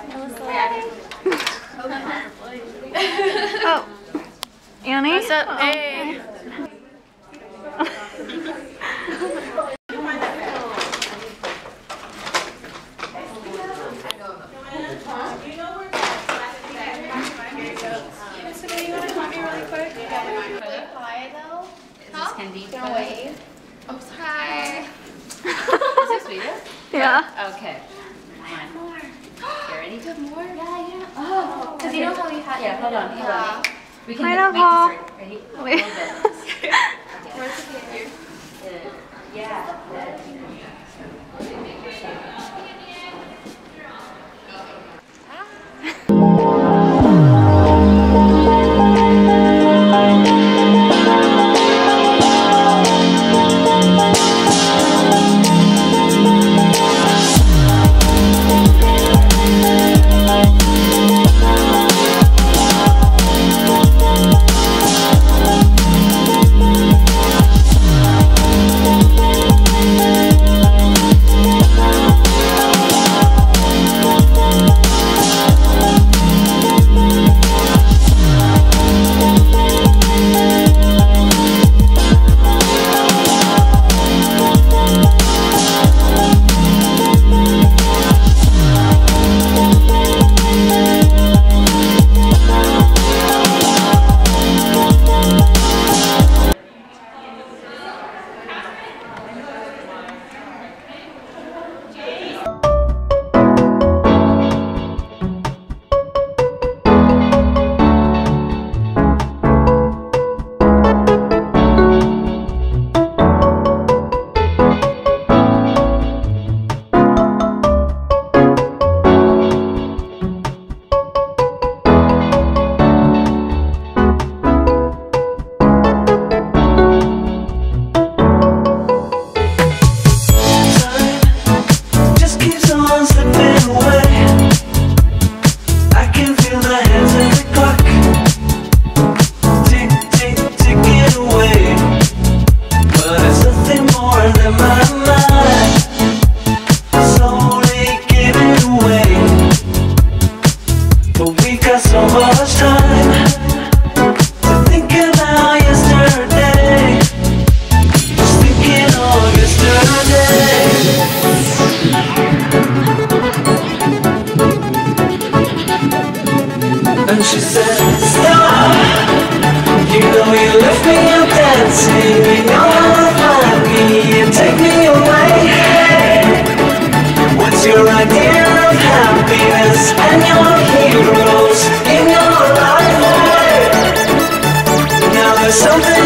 Hey. oh, Annie. What's up? Oh. Hey. Oh, sorry. Hi. Is this Swedish? Yeah. Okay. You ready? Do more? Yeah, yeah. Oh, oh, because you know how we had. Yeah, hold on, hold on. Uh, we can Hi, make right. Ready? A Wait. little And she said, stop You know you left me out dancing You know how to find me and take me away What's your idea of happiness? And your heroes in your life Now there's something